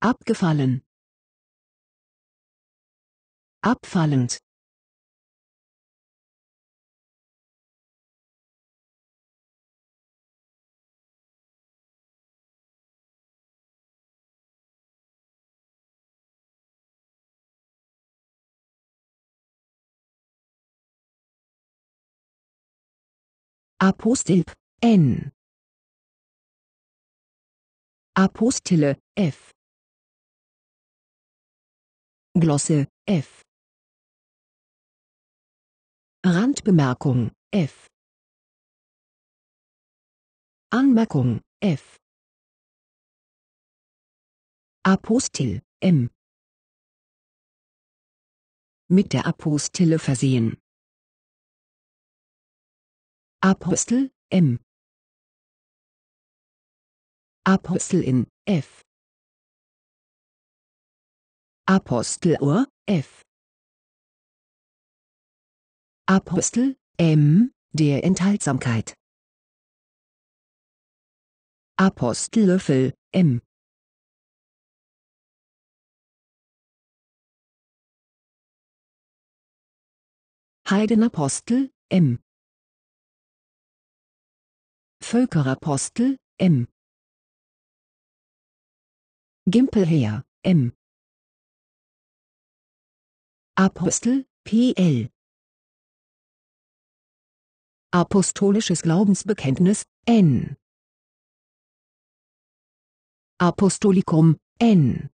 abgefallen. Abfallend. Apostel N. Apostille F Glosse F. Randbemerkung F. Anmerkung F. Apostel M. Mit der Apostille versehen. Apostel M. Apostelin F Aposteluhr F. Apostel M der Enthaltsamkeit. Apostellöffel M. Heidenapostel M. Völkerapostel M. Gimpelheer M Apostel PL Apostolisches Glaubensbekenntnis N. Apostolikum N.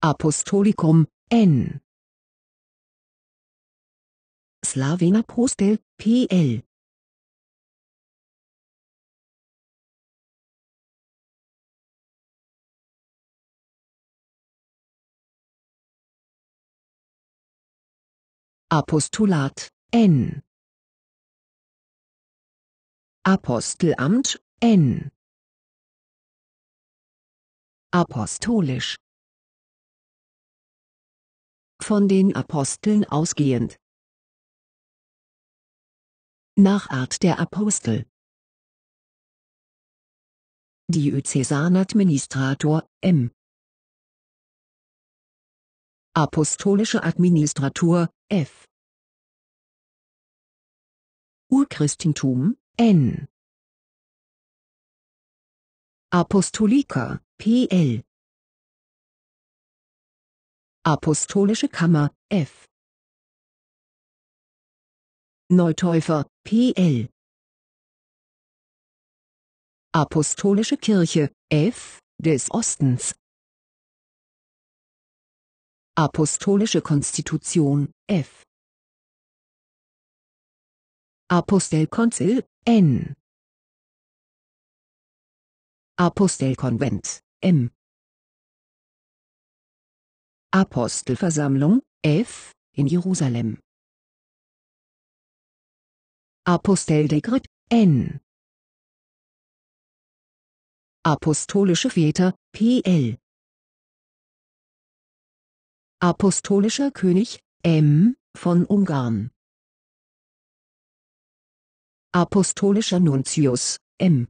Apostolikum N. Slawenapostel PL Apostolat N. Apostelamt N. Apostolisch. Von den Aposteln ausgehend. Nach Art der Apostel. Diözesanadministrator M Apostolische Administratur F. Urchristentum N. Apostoliker PL Apostolische Kammer F. Neutäufer PL Apostolische Kirche F des Ostens Apostolische Konstitution F. Apostelkonzil N. Apostelkonvent M. Apostelversammlung F in Jerusalem. Aposteldekret N. Apostolische Väter PL Apostolischer König M. von Ungarn. Apostolischer Nuntius M